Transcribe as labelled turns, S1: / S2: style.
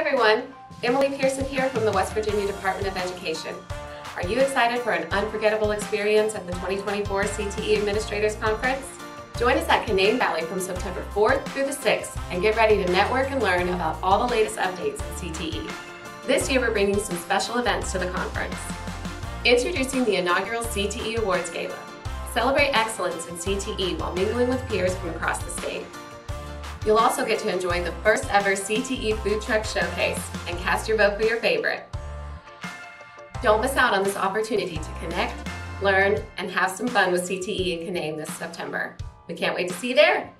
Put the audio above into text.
S1: everyone. Emily Pearson here from the West Virginia Department of Education. Are you excited for an unforgettable experience at the 2024 CTE Administrators Conference? Join us at Canaan Valley from September 4th through the 6th and get ready to network and learn about all the latest updates in CTE. This year we're bringing some special events to the conference. Introducing the inaugural CTE Awards Gala. Celebrate excellence in CTE while mingling with peers from across the state. You'll also get to enjoy the first ever CTE Food Truck Showcase and cast your vote for your favorite. Don't miss out on this opportunity to connect, learn, and have some fun with CTE in Canaan this September. We can't wait to see you there.